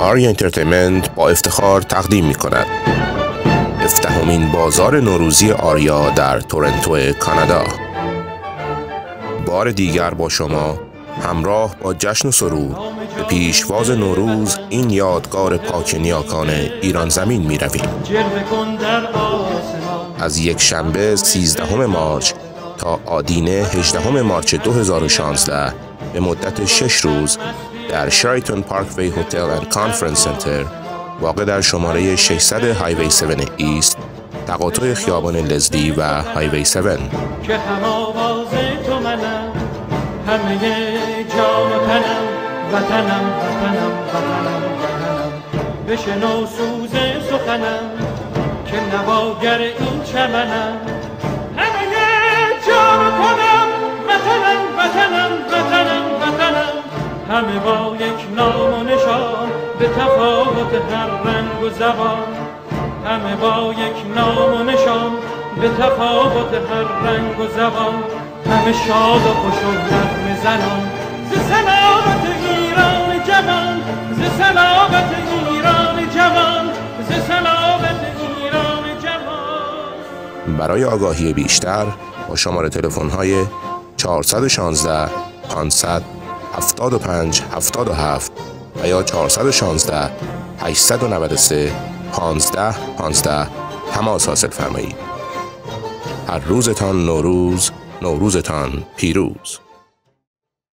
آریا Entertainment با افتخار تقدیم می کند هفتمین بازار نوروزی آریا در تورنتو کانادا. بار دیگر با شما همراه با جشن و سرود به پیشواز نوروز این یادگار پاک نیاکان ایران زمین می رویم. از یک شنبه 13 March تا آدینه 18 March 2016 به مدت 6 روز در Sheraton Parkway Hotel and Conference Centre واقع در شماره 600 Highway 7 East تقاطع خیابان Leslie و Highway 7 که هم آواز تو منم همه جان و تنم وطنم وطنم وطنم. بشنو سوز سخنم که نواگر این چمنم. همه با یک نام و نشان به تفاوت هر رنگ و زبان. همه با یک نام و نشان به تفاوت هر رنگ و زبان. همه شاد و خوش و نغم زنان ز سلامت ایران جوان ز سلامت ایران جوان ز سلامت ایران جوان. برای آگاهی بیشتر با شماره تلفن های 416 500 75 77 و یا 416 893 15 15 تماس حاصل فرمایید. هر روزتان نوروز نوروزتان پیروز.